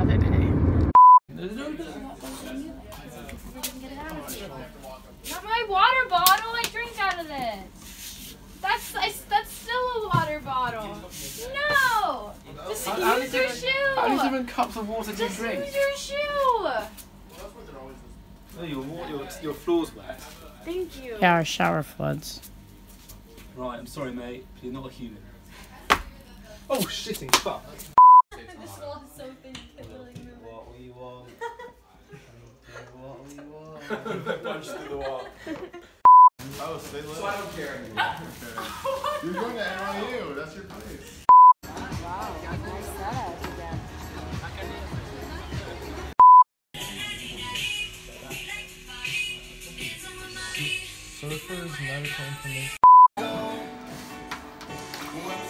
another day. Not my water bottle. I drink out of this. That's I, that's still a water bottle. No. Just use your shoe. How many even cups of water to drink? Just use your shoe. No, your, your, your floor's wet. Thank you. Yeah, our shower floods. Right, I'm sorry, mate. You're not a human. Oh, shitting fuck. We want. Punch through the wall. Oh, stay lit. So I don't care anymore. You're going to NYU. That's your place. Surfers medical information. What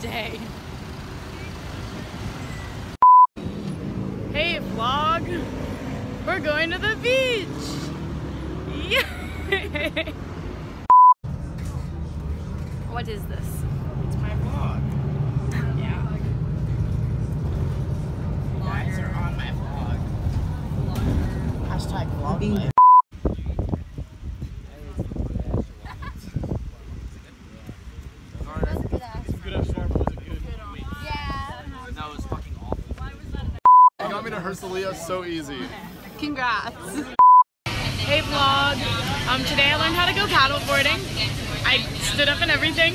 day? Hey vlog! We're going to the beach! Yay! What is this? It's my vlog. Yeah. Guys are on my vlog. Hashtag vlog life. No, it's fucking awful. You got me to Herzliya so easy. Congrats! Hey vlog! Um, today I learned how to go paddleboarding. I stood up and everything.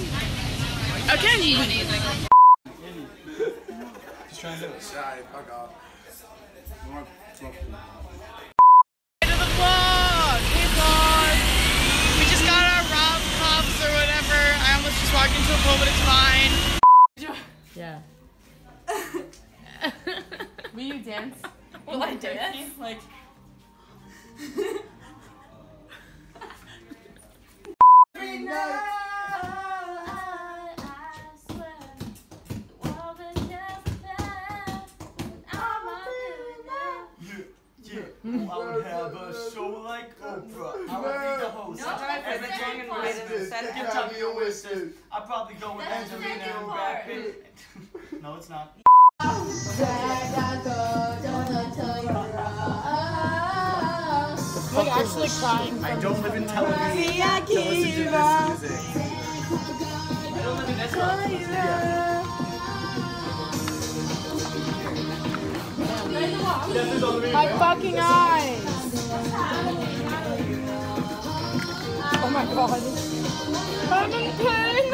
Okay. Just trying to do it. Shy, fuck off. to the vlog! Hey vlog! We just got our Rav Kavs or whatever. I almost just walked into a pool, but it's fine. Yeah. Will you dance? Will I dance? Like. I would have a show like Oprah. I would be the host. Everything in business. Give time to your wishes. I'd probably go with That's the Angelina second and. Brad Pitt. no, it's not. Like actually crying. I don't live in Tel Aviv. To listen to this music. My fucking eyes! Oh my god. I'm in pain!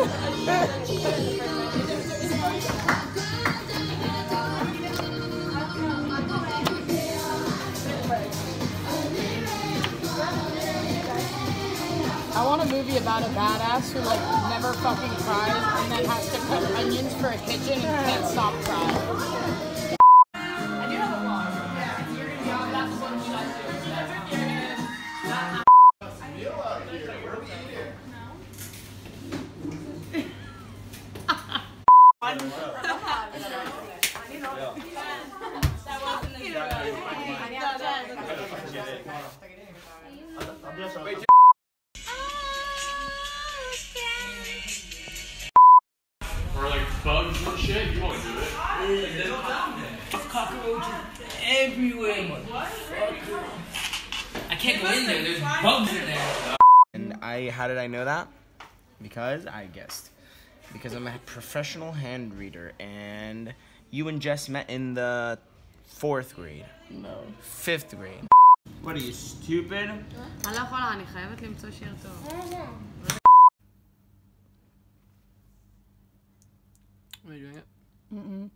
I want a movie about a badass who like never fucking cries and then has to cut onions for a kitchen and can't stop crying. Or like bugs and shit, you want to do it? cockroaches everywhere. I can't go in there. There's bugs in there. And I, how did I know that? Because I guessed. Because I'm a professional hand reader, and you and Jess met in the fourth grade. No. Fifth grade. What are you stupid? אני לא יכולה, אני חייבת למצוא שיר טוב. Are you doing it? Mm-mm.